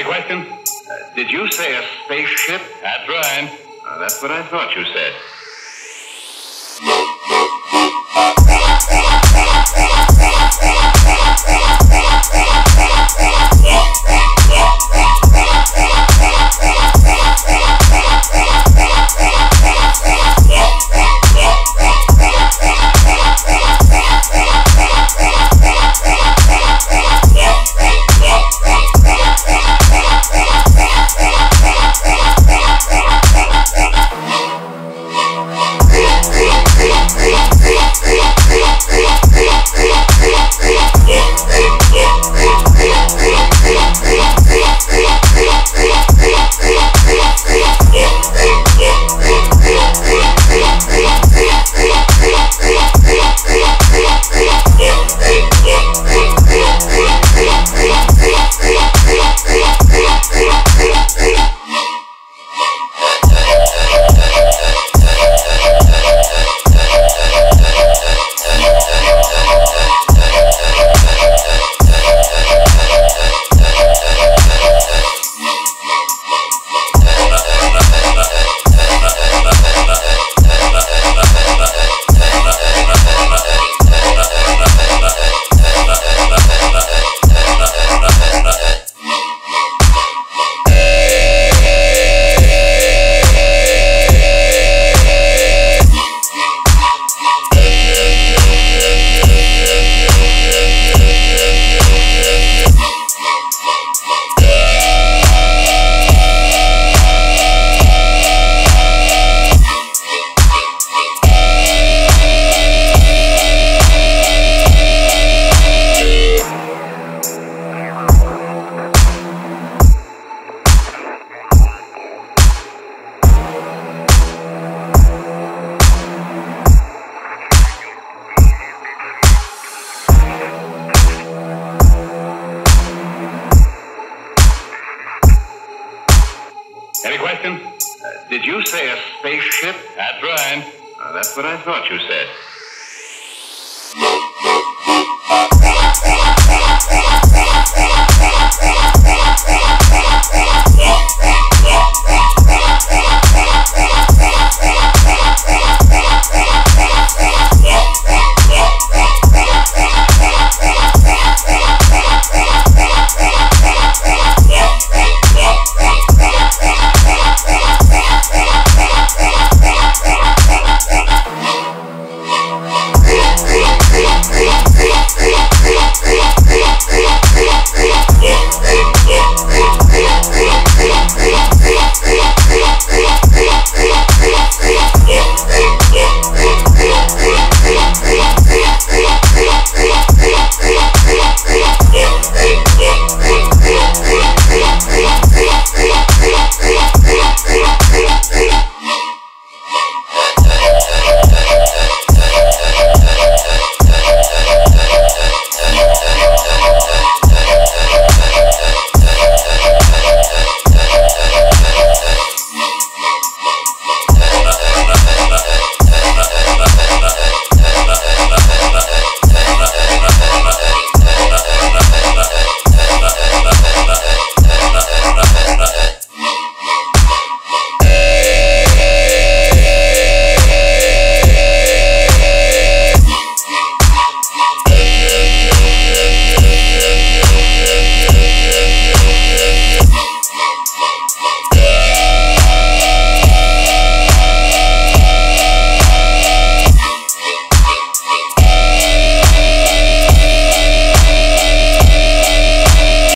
question? Uh, did you say a spaceship? That's right. Uh, that's what I thought you said. Uh, did you say a spaceship? That's right. Uh, that's what I thought you said.